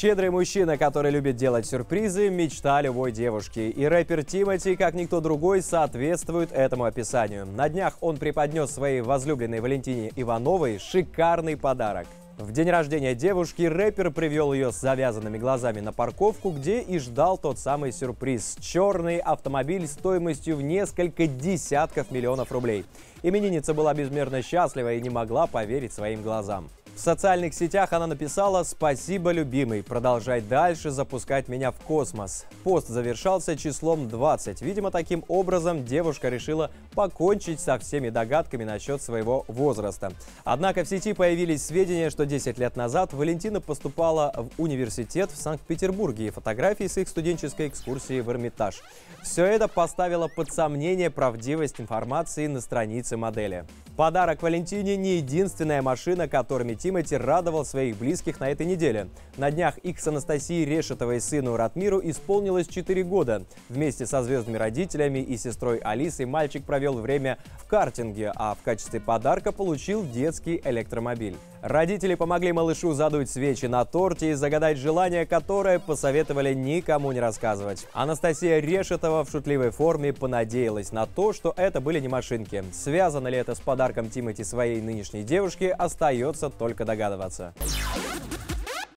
Щедрый мужчина, который любит делать сюрпризы, мечта любой девушки. И рэпер Тимати, как никто другой, соответствует этому описанию. На днях он преподнес своей возлюбленной Валентине Ивановой шикарный подарок. В день рождения девушки рэпер привел ее с завязанными глазами на парковку, где и ждал тот самый сюрприз. Черный автомобиль стоимостью в несколько десятков миллионов рублей. Именинница была безмерно счастлива и не могла поверить своим глазам. В социальных сетях она написала «Спасибо, любимый, продолжай дальше запускать меня в космос». Пост завершался числом 20. Видимо, таким образом девушка решила покончить со всеми догадками насчет своего возраста. Однако в сети появились сведения, что 10 лет назад Валентина поступала в университет в Санкт-Петербурге и фотографии с их студенческой экскурсии в Эрмитаж. Все это поставило под сомнение правдивость информации на странице модели. Подарок Валентине не единственная машина, которыми Тимати радовал своих близких на этой неделе. На днях их с Анастасией Решетовой сыну Ратмиру исполнилось 4 года. Вместе со звездными родителями и сестрой Алисой мальчик провел время в картинге, а в качестве подарка получил детский электромобиль. Родители помогли малышу задуть свечи на торте и загадать желание, которое посоветовали никому не рассказывать. Анастасия Решетова в шутливой форме понадеялась на то, что это были не машинки. Связано ли это с подарком Тимати своей нынешней девушки, остается только догадываться.